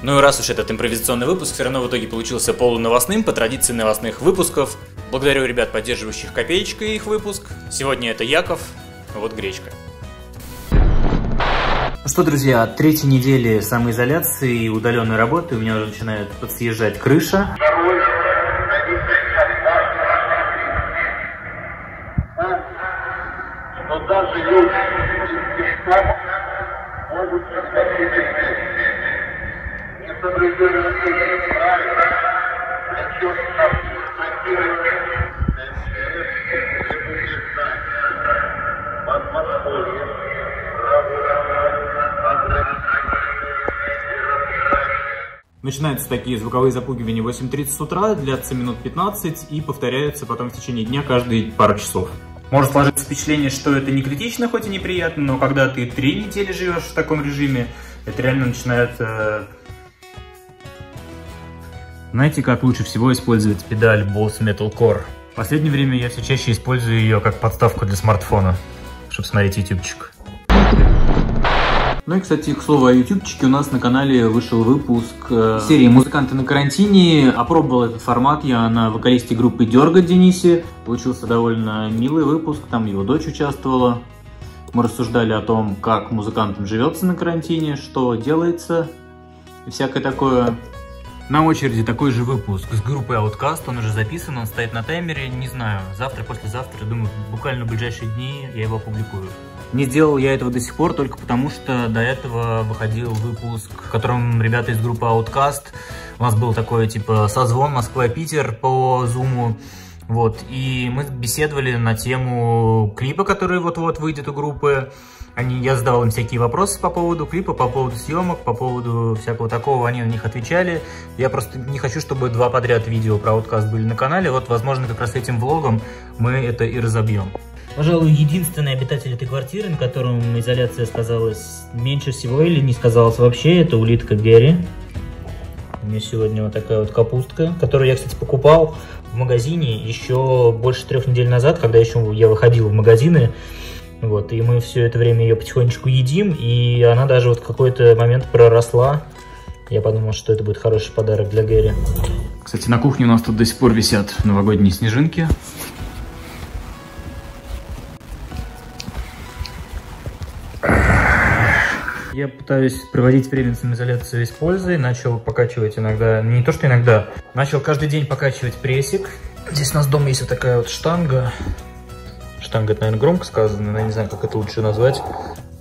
Ну и раз уж этот импровизационный выпуск все равно в итоге получился полуновостным по традиции новостных выпусков. Благодарю ребят, поддерживающих копеечкой их выпуск. Сегодня это Яков, вот гречка. Ну что, друзья, от третьей недели самоизоляции и удаленной работы у меня уже начинает подсъезжать крыша. Но Начинаются такие звуковые запугивания 8.30 с утра, длятся минут 15 и повторяются потом в течение дня каждые пару часов. Может сложиться впечатление, что это не критично, хоть и неприятно, но когда ты три недели живешь в таком режиме, это реально начинает э, знаете, как лучше всего использовать педаль Boss Metal Core? В последнее время я все чаще использую ее как подставку для смартфона, чтобы смотреть ютубчик. Ну и, кстати, к слову о ютубчике, у нас на канале вышел выпуск э, серии «Музыканты на карантине». Опробовал этот формат я на вокалисте группы Дерга Денисе. Получился довольно милый выпуск, там его дочь участвовала. Мы рассуждали о том, как музыкантам живется на карантине, что делается и всякое такое. На очереди такой же выпуск с группой Outcast, он уже записан, он стоит на таймере, не знаю, завтра, послезавтра, думаю, буквально в ближайшие дни я его опубликую. Не сделал я этого до сих пор только потому, что до этого выходил выпуск, в котором ребята из группы Outcast, у нас был такой типа созвон Москва-Питер по Зуму, вот, и мы беседовали на тему клипа, который вот-вот выйдет у группы, они, я задавал им всякие вопросы по поводу клипа, по поводу съемок, по поводу всякого такого, они на них отвечали. Я просто не хочу, чтобы два подряд видео про ауткаст были на канале. Вот, возможно, как раз этим влогом мы это и разобьем. Пожалуй, единственный обитатель этой квартиры, на котором изоляция сказалась меньше всего или не сказалась вообще, это улитка Гэри. У меня сегодня вот такая вот капустка, которую я, кстати, покупал в магазине еще больше трех недель назад, когда еще я выходил в магазины. Вот, и мы все это время ее потихонечку едим, и она даже вот в какой-то момент проросла. Я подумал, что это будет хороший подарок для Гэри. Кстати, на кухне у нас тут до сих пор висят новогодние снежинки. Я пытаюсь проводить время самоизоляции с пользой. Начал покачивать иногда, не то что иногда, начал каждый день покачивать прессик. Здесь у нас дома есть вот такая вот штанга штанга, это, наверное, громко сказано, но я не знаю, как это лучше назвать.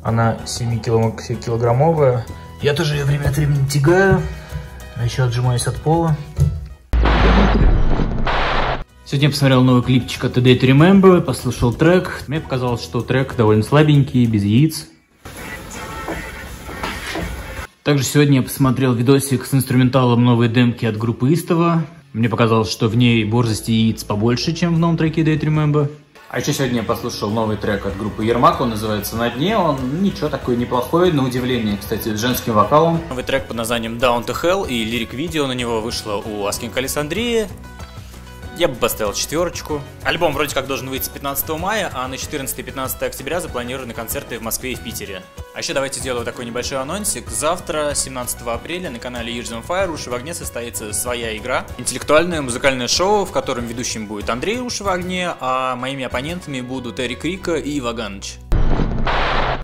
Она 7-килограммовая. Я тоже ее время от времени тягаю, еще отжимаюсь от пола. Сегодня я посмотрел новый клипчик от Today to Remember, послушал трек. Мне показалось, что трек довольно слабенький, без яиц. Также сегодня я посмотрел видосик с инструменталом новой демки от группы Истова. Мне показалось, что в ней борзости яиц побольше, чем в новом треке Day to Remember. А еще сегодня я послушал новый трек от группы Ермак, он называется «На дне», он ничего такой неплохой, на удивление, кстати, с женским вокалом. Новый трек под названием «Down to Hell» и лирик-видео на него вышло у Аскин Калисандрии. Я бы поставил четверочку. Альбом вроде как должен выйти 15 мая, а на 14-15 октября запланированы концерты в Москве и в Питере. А еще давайте сделаю такой небольшой анонсик. Завтра, 17 апреля, на канале Years on Fire Уши в огне состоится своя игра. Интеллектуальное музыкальное шоу, в котором ведущим будет Андрей Уши в огне, а моими оппонентами будут Эрик Рика и Иваганыч.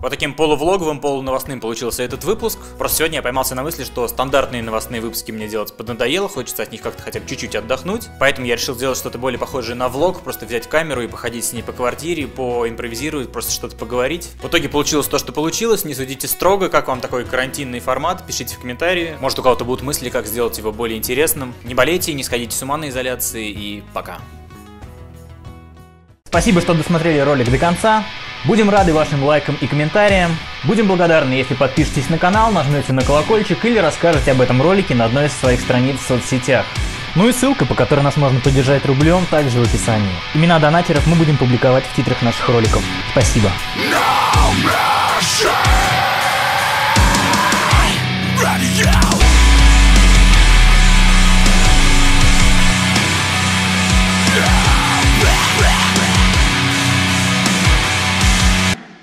Вот таким полувлоговым, полуновостным получился этот выпуск. Просто сегодня я поймался на мысли, что стандартные новостные выпуски мне делать поднадоело, хочется от них как-то хотя бы чуть-чуть отдохнуть. Поэтому я решил сделать что-то более похожее на влог, просто взять камеру и походить с ней по квартире, поимпровизировать, просто что-то поговорить. В итоге получилось то, что получилось, не судите строго, как вам такой карантинный формат, пишите в комментарии. Может у кого-то будут мысли, как сделать его более интересным. Не болейте, не сходите с ума на изоляции и пока. Спасибо, что досмотрели ролик до конца. Будем рады вашим лайкам и комментариям. Будем благодарны, если подпишетесь на канал, нажмете на колокольчик или расскажете об этом ролике на одной из своих страниц в соцсетях. Ну и ссылка, по которой нас можно поддержать рублем, также в описании. Имена донатеров мы будем публиковать в титрах наших роликов. Спасибо. No